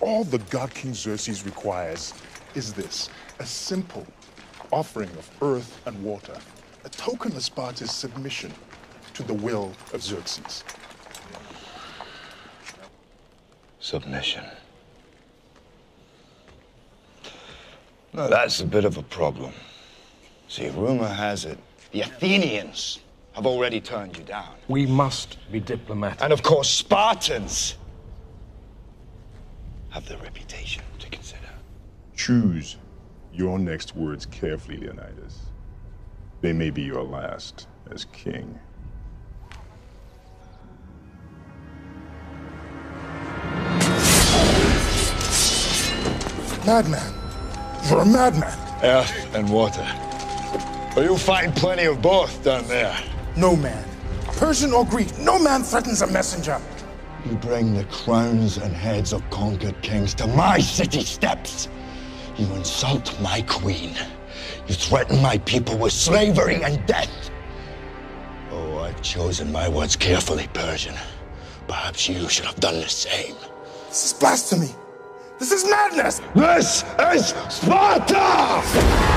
All the God King Xerxes requires is this a simple offering of earth and water, a token of Sparta's submission to the will of Xerxes. Submission. Now, that's a bit of a problem. See, rumor has it the Athenians have already turned you down. We must be diplomatic. And of course, Spartans have their reputation to consider. Choose your next words carefully, Leonidas. They may be your last as king. Madman! You're a madman! Earth and water. But you'll find plenty of both down there. No man, Persian or Greek, no man threatens a messenger. You bring the crowns and heads of conquered kings to my city steps. You insult my queen. You threaten my people with slavery and death. Oh, I've chosen my words carefully, Persian. Perhaps you should have done the same. This is blasphemy. This is madness. This is Sparta!